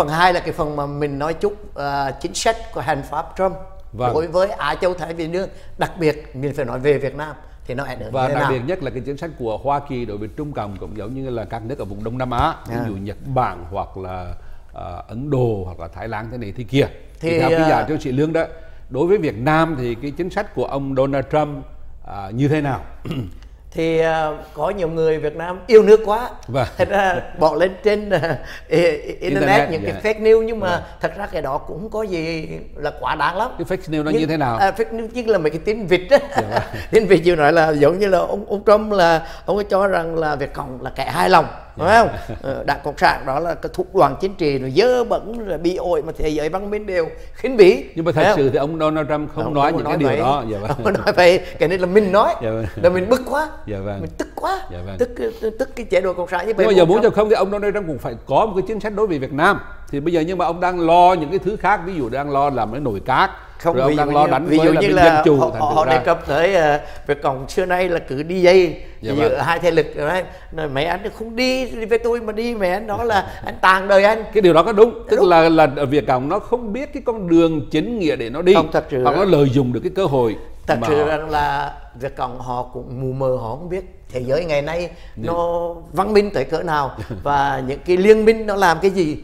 phần hai là cái phần mà mình nói chúc uh, chính sách của hành pháp Trump Vâng. đối với Á Châu Thái Bình Dương đặc biệt mình phải nói về Việt Nam thì nó ảnh hưởng và đặc biệt nhất là cái chính sách của Hoa Kỳ đối với Trung Cộng cũng giống như là các nước ở vùng Đông Nam Á ví À. dụ Nhật Bản hoặc là à, Ấn Độ hoặc là Thái Lan thế này thế kia thì, Thì, theo cái à, giả trương sĩ lương đó đối với Việt Nam thì cái chính sách của ông Donald Trump à, như thế nào thì uh, có nhiều người Việt Nam yêu nước quá Vâng. thật ra bỏ lên trên uh, internet, Internet, những dạ. cái fake news nhưng mà Vâng. thật ra cái đó cũng không có gì là quá đáng lắm cái fake news nó Nhưng- như thế nào À, fake news chính là mấy cái tin vịt á. vâng. tin vịt chịu nói là giống như là ông ông Trump là ông ấy cho rằng là Việt Cộng là kẻ hài lòng Phải không? Ờ, Đảng Cộng sản đó là cái thuộc đoàn chính trị rồi dơ bẩn rồi bị ổi mà thế giới văn minh đều khinh bỉ. nhưng mà thật không? sự thì ông Donald Trump không, nói có những cái điều vậy. đó dạ vâng. Không nói vậy cái này là mình nói Dạ vâng. là mình bức quá Dạ vâng. mình tức quá Dạ vâng. tức tức cái chế độ cộng sản như vậy nhưng mà giờ muốn cho không thì ông Donald Trump cũng phải có một cái chính sách đối với Việt Nam thì bây giờ nhưng mà ông đang lo những cái thứ khác ví dụ đang lo làm cái nồi cát không rồi ông đang lo đánh ví dụ là như là chủ họ, họ, đề cập tới uh, Việt Cộng xưa nay là cứ đi dây Dạ giữa vâng. hai thế lực đấy Nói, mấy anh không đi đi với tôi mà đi mấy anh đó là anh tàn đời anh. Cái điều đó có đúng tức Đúng. là là ở Việt Cộng nó không biết cái con đường chính nghĩa để nó đi. Không, thật sự hoặc nó lợi dụng được cái cơ hội thật mà sự rằng là Việt Cộng họ cũng mù mờ họ không biết thế giới ngày nay nó văn minh tới cỡ nào. Và những cái liên minh nó làm cái gì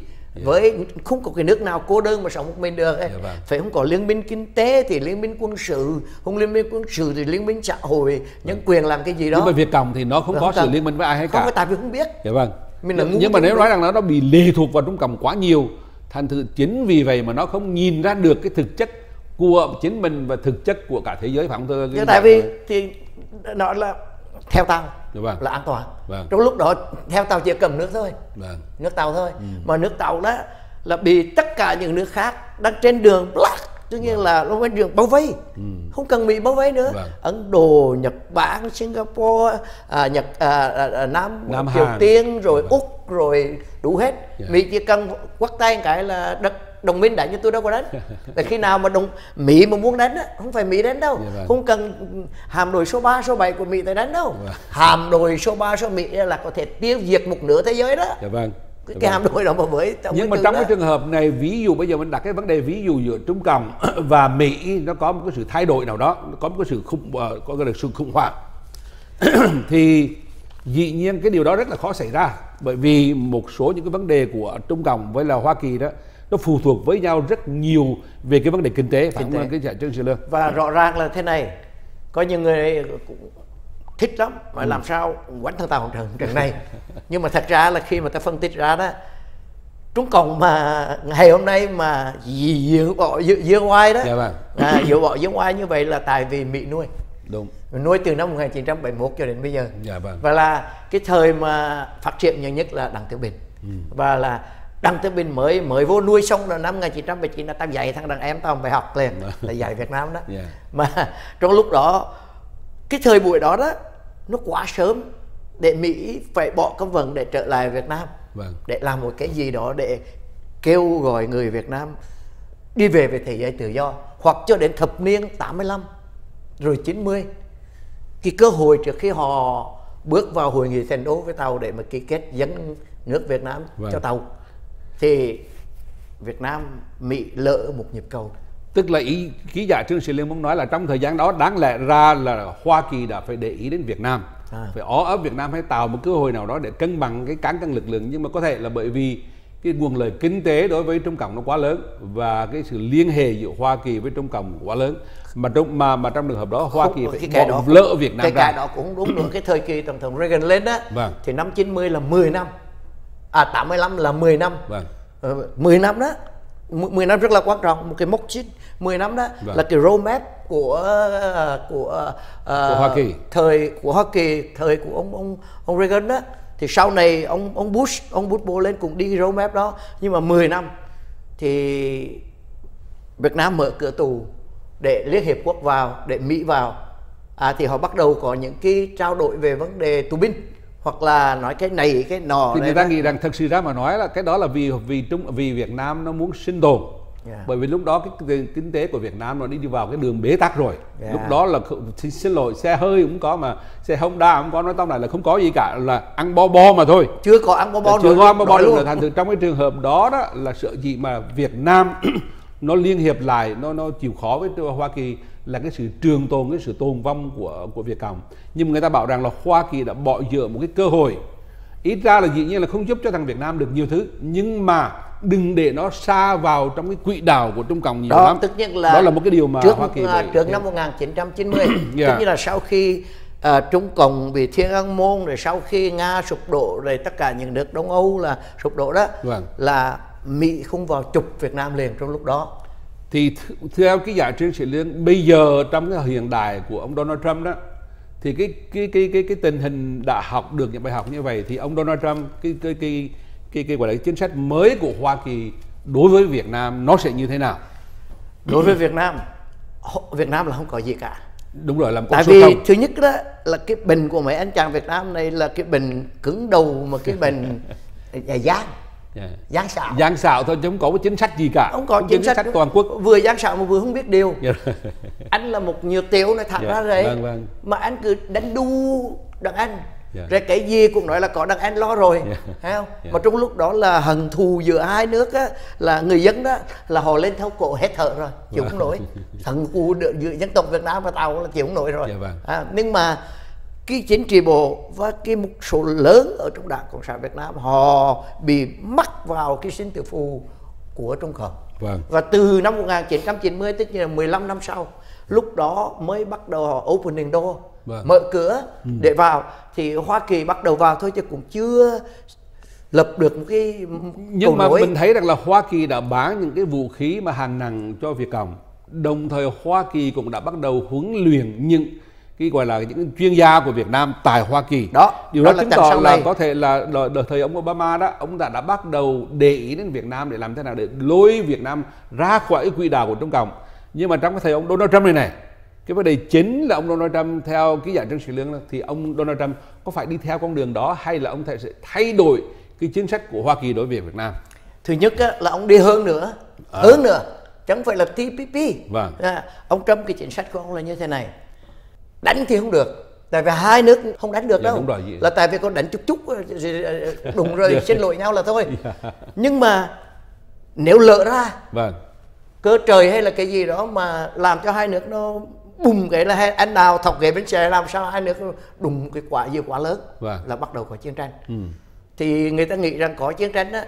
với không có cái nước nào cô đơn mà sống một mình được. Ấy. Dạ vâng. phải không có liên minh kinh tế thì liên minh quân sự không liên minh quân sự thì liên minh xã hội nhân quyền làm cái gì đó. Nhưng mà Việt Cộng thì nó không Vâng, có không sự cần. liên minh với ai hết không cả. có tại vì không biết. Dạ vâng. Mình là nhưng, ngu nhưng mà nếu không nói rằng nó nó bị lệ thuộc vào Trung Cộng quá nhiều. Thành thử chính vì vậy mà nó không nhìn ra được cái thực chất của chính mình và thực chất của cả thế giới phải không thưa tại vì thì nó là theo Dạ vâng. là an toàn. Vâng. trong lúc đó theo tàu chỉ cầm nước thôi. Vâng. Nước tàu thôi. Mà nước tàu đó là bị tất cả những nước khác đang trên đường black tất nhiên là nó bên đường bao vây. Không cần bị bao vây nữa. Vâng. ấn độ nhật bản singapore à, nhật à, à, à, nam, Nam triều Hàn. tiên rồi úc rồi đủ hết. Dạ. mỹ chỉ cần quắt tay cái là đất đồng minh đánh cho tôi đâu có đánh. Là khi nào mà đồng mỹ mà muốn đánh á không phải mỹ đánh đâu. Dạ vâng. không cần hàm đội số 3, số 7 của mỹ tới đánh đâu. Vâng. hàm đội số 3, số mỹ là có thể tiêu diệt một nửa thế giới đó. Dạ vâng. Cái, Dạ cái vâng. hàm đội đó mà với nhưng mà trong cái trường hợp này ví dụ bây giờ mình đặt cái vấn đề ví dụ giữa Trung Cộng và Mỹ nó có một cái sự thay đổi nào đó nó có một cái sự khủng ờ, có cái sự khủng hoảng. Thì dĩ nhiên cái điều đó rất là khó xảy ra. Bởi vì một số những cái vấn đề của Trung Cộng với là Hoa Kỳ đó nó phụ thuộc với nhau rất nhiều về cái vấn đề kinh tế phải Kinh không tế. cái trương sư lương và rõ ràng là thế này có nhiều người cũng thích lắm mà Ừ. làm sao quánh thằng tàu trận trận này nhưng mà thật ra là khi mà ta phân tích ra đó Trung Cộng mà ngày hôm nay mà dựa bỏ dựa, ngoài đó Dạ vâng. à, dựa bỏ dựa ngoài như vậy là tại vì Mỹ nuôi đúng nuôi từ năm 1971 cho đến bây giờ Dạ vâng. và là cái thời mà phát triển nhiều nhất là Đặng Tiểu Bình Ừ. và là Đặng Tiểu Bình mới mới vô nuôi xong là năm 1979 là tao dạy thằng đàn em tao bài học liền là dạy Việt Nam đó Dạ. mà trong lúc đó cái thời buổi đó đó nó quá sớm để Mỹ phải bỏ cấm vận để trở lại Việt Nam Vâng. để làm một cái gì đó để kêu gọi người Việt Nam đi về về thế giới tự do hoặc cho đến thập niên 85 rồi 90 cái cơ hội trước khi họ bước vào hội nghị thành đô với tàu để mà ký kết dẫn nước Việt Nam Vâng. cho tàu thì Việt Nam Mỹ lỡ một nhịp cầu. Tức là ý ký giả trương sĩ liên muốn nói là trong thời gian đó đáng lẽ ra là Hoa Kỳ đã phải để ý đến Việt Nam. À. phải ó ấp Việt Nam hay tạo một cơ hội nào đó để cân bằng cái cán cân lực lượng. Nhưng mà có thể là bởi vì cái nguồn lợi kinh tế đối với Trung Cộng nó quá lớn và cái sự liên hệ giữa Hoa Kỳ với Trung Cộng quá lớn. Mà trong mà mà trong trường hợp đó Hoa Kỳ phải cái, cái đó lỡ Việt Nam cái, ra. cái đó cũng đúng nữa cái thời kỳ tổng thống Reagan lên đó Vâng. thì năm 90 là 10 năm à 85 là 10 năm. Vâng. Ờ, 10 năm đó. 10 năm rất là quan trọng. Một cái mốc chít 10 năm đó Vâng. là cái roadmap của của ờ, Của Hoa Kỳ. thời của Hoa Kỳ thời của ông ông ông Reagan đó. Thì sau này ông ông Bush ông Bush bố lên cũng đi roadmap đó. Nhưng mà 10 năm thì Việt Nam mở cửa tù để Liên Hiệp Quốc vào, để Mỹ vào. À, thì họ bắt đầu có những cái trao đổi về vấn đề tù binh hoặc là nói cái này cái nọ thì người ta đó. nghĩ rằng thực sự ra mà nói là cái đó là vì vì Trung vì Việt Nam nó muốn sinh tồn Yeah. bởi vì lúc đó cái, cái kinh tế của Việt Nam nó đi đi vào cái đường bế tắc rồi Yeah. lúc đó là không- xin, xin lỗi xe hơi cũng có mà xe Honda cũng có nói tóm lại là không có gì cả là ăn bo bo mà thôi chưa có ăn bo bo chưa nữa, có ăn bo bo luôn. là thành thử trong cái trường hợp đó đó là sợ gì mà Việt Nam nó liên hiệp lại nó nó chịu khó với Hoa Kỳ là cái sự trường tồn cái sự tồn vong của của Việt Cộng nhưng mà người ta bảo rằng là Hoa Kỳ đã bỏ dở một cái cơ hội ít ra là dĩ nhiên là không giúp cho thằng Việt Nam được nhiều thứ nhưng mà đừng để nó xa vào trong cái quỹ đạo của Trung Cộng nhiều đó lắm tất nhiên là đó là một cái điều mà trước Hoa Kỳ à, phải- trước năm 1990 Yeah. tất nhiên là sau khi à, Trung Cộng bị Thiên An Môn rồi sau khi Nga sụp đổ rồi tất cả những nước Đông Âu là sụp đổ đó Vâng. là Mỹ không vào chụp Việt Nam liền trong lúc đó. Thì th- theo cái giả trương sĩ lương bây giờ trong cái hiện đại của ông Donald Trump đó thì cái cái cái cái cái tình hình đã học được những bài học như vậy thì ông Donald Trump cái cái cái cái, cái gọi là chính sách mới của Hoa Kỳ đối với Việt Nam nó sẽ như thế nào? Đối với Việt Nam Việt Nam là không có gì cả. Đúng rồi làm tại vì không. thứ nhất đó là cái bệnh của mấy anh chàng Việt Nam này là cái bệnh cứng đầu mà cái bệnh dạ, gián yeah. gián xạo giang xạo thôi chứ không có cái chính sách gì cả không có Không chính sách toàn quốc vừa gián xạo mà vừa không biết điều Dạ. anh là một nhiều tiểu này thẳng Dạ, ra đấy vâng, vâng. mà anh cứ đánh đu đàn anh Dạ. rồi cái gì cũng nói là có đàn anh lo rồi Dạ. thấy không Dạ. mà trong lúc đó là hận thù giữa hai nước á là người dân đó là họ lên thâu cổ hết thở rồi chịu không nổi hận thù giữa dân tộc Việt Nam và Tàu là chịu không nổi rồi Dạ, vâng. à, nhưng mà cái chính trị bộ và cái một số lớn ở trong đảng cộng sản Việt Nam họ bị mắc vào cái sinh tử phù của Trung Cộng Vâng. và từ năm 1990 tức là 15 năm sau lúc đó mới bắt đầu họ opening door Vâng. mở cửa để vào thì Hoa Kỳ bắt đầu vào thôi chứ cũng chưa lập được một cái nhưng mà nối. mình thấy rằng là Hoa Kỳ đã bán những cái vũ khí mà hạng nặng cho Việt Cộng đồng thời Hoa Kỳ cũng đã bắt đầu huấn luyện những cái gọi là những chuyên gia của Việt Nam tại Hoa Kỳ Đó, điều đó đó chứng tỏ là này. có thể là đợt thời ông Obama đó ông đã đã bắt đầu để ý đến Việt Nam để làm thế nào để lôi Việt Nam ra khỏi cái quỹ đạo của Trung Cộng nhưng mà trong cái thời ông Donald Trump này này cái vấn đề chính là ông Donald Trump theo cái giải trương sĩ lương thì ông Donald Trump có phải đi theo con đường đó hay là ông thể sẽ thay đổi cái chính sách của Hoa Kỳ đối với Việt Nam thứ nhất á, là ông đi hơn nữa hơn nữa chẳng phải là TPP À. Vâng. à, ông Trump cái chính sách của ông là như thế này đánh thì không được. Tại vì hai nước không đánh được Dạ, đâu. đúng rồi, gì- là tại vì con đánh chút chút rồi, rồi đụng rồi xin lỗi nhau là thôi. Nhưng mà nếu lỡ ra vâng. cơ trời hay là cái gì đó mà làm cho hai nước nó bùng cái là anh nào thọc ghế bên xe làm sao hai nước đùng cái quả gì quá lớn Vâng. là bắt đầu có chiến tranh. Thì người ta nghĩ rằng có chiến tranh đó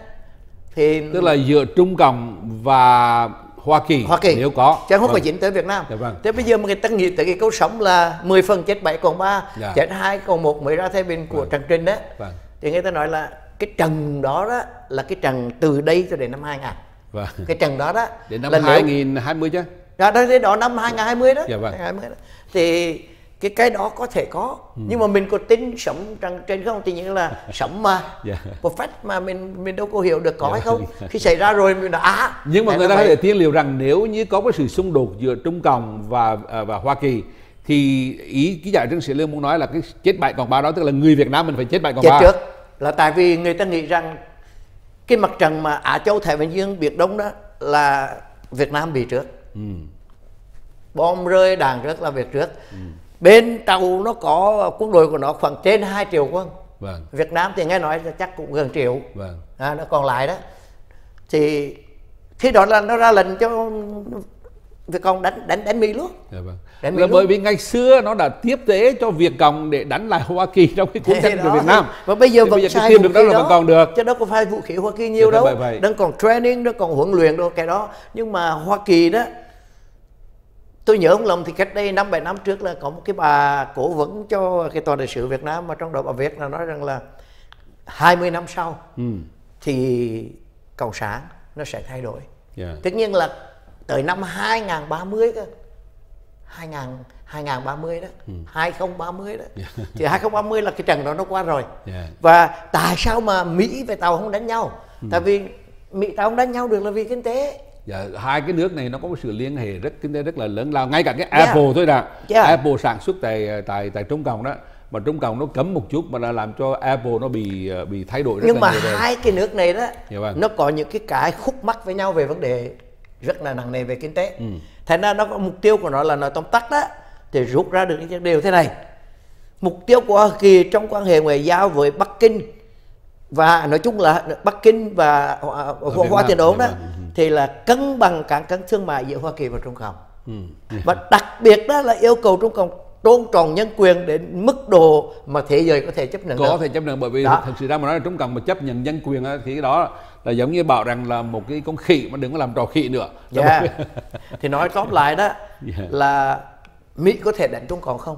thì tức là giữa Trung Cộng và Hoa Kỳ, Hoa Kỳ nếu có chứ không Vâng. phải dính tới Việt Nam Dạ vâng. thế bây giờ người ta nghĩ tới cái câu sống là 10 phần chết 7 còn 3 Dạ. chết 2 còn 1 mới ra thái bình của Vâng. Trần Trình đó Vâng. thì người ta nói là cái trần đó đó là cái trần từ đây cho đến năm 2000 Vâng. cái trần đó đó đến năm là nếu- 2020 chứ đó đó, đó năm 2020 đó Dạ vâng. 2020 đó. thì cái cái đó có thể có. Ừ. nhưng mà mình có tin sống trần trên không thì như là sống mà. Dạ. perfect mà mình mình đâu có hiểu được có Dạ. hay không. Khi xảy ra rồi mình đã á nhưng mà người ta có thể tiên liệu rằng nếu như có cái sự xung đột giữa Trung Cộng và à, và Hoa Kỳ thì ý cái giải trương sĩ lương muốn nói là cái chết bảy còn ba đó tức là người Việt Nam mình phải chết bảy còn ba. trước. Là tại vì người ta nghĩ rằng cái mặt trận mà Á Châu Thái Bình Dương Biển Đông đó là Việt Nam bị trước. Ừ. bom rơi đạn trước là Việt trước bên tàu nó có quân đội của nó khoảng trên 2 triệu quân vâng Việt Nam thì nghe nói là chắc cũng gần triệu vâng à, nó còn lại đó thì khi đó là nó ra lệnh cho Việt Cộng đánh đánh đánh Mỹ luôn Dạ vâng. Đánh Là Mỹ bởi luôn. vì ngày xưa nó đã tiếp tế cho Việt Cộng để đánh lại Hoa Kỳ trong cái cuộc Thế tranh của. Việt Nam. và bây giờ vẫn sai được đó là vẫn còn được. chứ đâu có phải vũ khí Hoa Kỳ nhiều Dạ, đâu vậy, vậy. đang còn training nó còn huấn luyện đâu cái đó nhưng mà Hoa Kỳ đó tôi nhớ không lầm thì cách đây năm bảy năm trước là có một cái bà cố vấn cho cái tòa đại sứ Việt Nam mà trong đó bà viết là nói rằng là 20 năm sau Ừ. thì cộng sản nó sẽ thay đổi Dạ. tất nhiên là tới năm 2030 cơ 2000 2030 đó Ừ. 2030 đó thì 2030 là cái trận đó nó qua rồi Yeah. và tại sao mà Mỹ và Tàu không đánh nhau Ừ. tại vì Mỹ Tàu không đánh nhau được là vì kinh tế Dạ, hai cái nước này nó có một sự liên hệ rất kinh tế rất là lớn lao ngay cả cái Yeah. Apple thôi đã Yeah. Apple sản xuất tại tại tại Trung Cộng đó mà Trung Cộng nó cấm một chút mà đã làm cho Apple nó bị bị thay đổi rất nhưng là mà nhiều hai cái nước này đó Dạ vâng. nó có những cái cái khúc mắc với nhau về vấn đề rất là nặng nề về kinh tế ừ. thành ra nó có mục tiêu của nó là nói tóm tắt đó thì rút ra được những điều thế này mục tiêu của Hoa Kỳ trong quan hệ ngoại giao với Bắc Kinh và nói chung là Bắc Kinh và Hoa, Hoa Tiền Ấn đó vâng, vâng. thì là cân bằng cán cân thương mại giữa Hoa Kỳ và Trung Cộng ừ. và đặc biệt đó là yêu cầu Trung Cộng tôn trọng nhân quyền đến mức độ mà thế giới có thể chấp nhận có được. thể chấp nhận bởi vì đó. thật sự ra mà nói là Trung Cộng mà chấp nhận nhân quyền thì cái đó là giống như bảo rằng là một cái con khỉ mà đừng có làm trò khỉ nữa yeah. thì nói tóm lại đó yeah. là Mỹ có thể đánh Trung Cộng không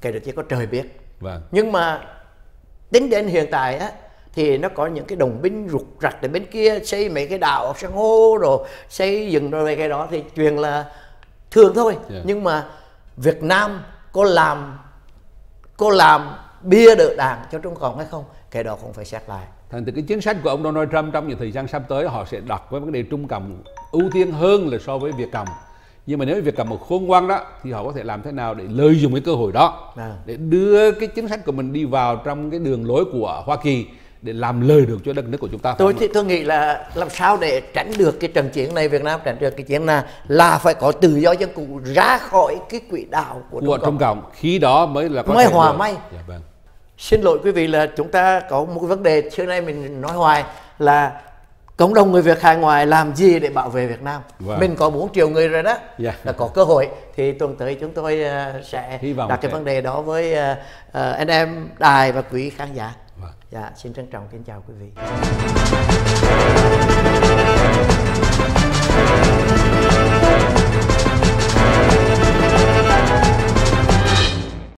cái đó chỉ có trời biết vâng. nhưng mà tính đến hiện tại á thì nó có những cái đồng binh rục rặt ở bên kia xây mấy cái đảo san hô rồi xây dựng rồi cái đó thì chuyện là thường thôi. Yeah. nhưng mà Việt Nam có làm có làm bia đỡ đảng cho Trung Cộng hay không? Cái đó cũng phải xét lại. Thành từ cái chính sách của ông Donald Trump trong những thời gian sắp tới họ sẽ đặt với vấn đề Trung Cộng ưu tiên hơn là so với Việt Cộng. Nhưng mà nếu việc cầm một khôn ngoan đó thì họ có thể làm thế nào để lợi dụng cái cơ hội đó à. để đưa cái chính sách của mình đi vào trong cái đường lối của Hoa Kỳ để làm lời được cho đất nước của chúng ta tôi thì tôi nghĩ là làm sao để tránh được cái trận chiến này Việt Nam tránh được cái chiến này là phải có tự do dân cụ ra khỏi cái quỹ đạo của, của Trung Cộng khi đó mới là có mới hòa may dạ, vâng. xin lỗi quý vị là chúng ta có một cái vấn đề trước nay mình nói hoài là cộng đồng người Việt hải ngoại làm gì để bảo vệ Việt Nam vâng. mình có 4 triệu người rồi đó yeah. Dạ. là có cơ hội thì tuần tới chúng tôi uh, sẽ đặt cái vấn đề đó với uh, uh, anh em đài và quý khán giả dạ xin trân trọng. Kính chào quý vị.